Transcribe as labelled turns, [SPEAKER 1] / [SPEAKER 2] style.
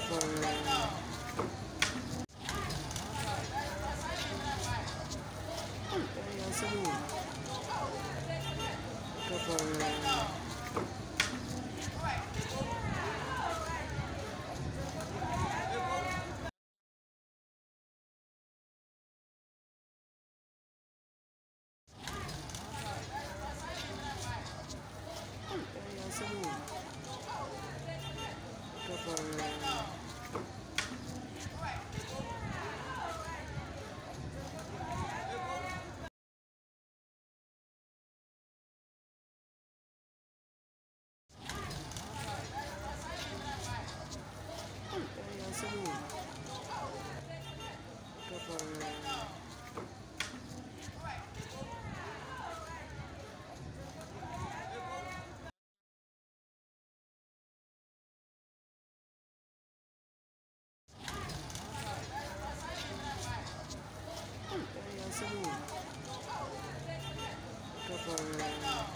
[SPEAKER 1] 这个。Absolutely. Absolument. Pour, euh,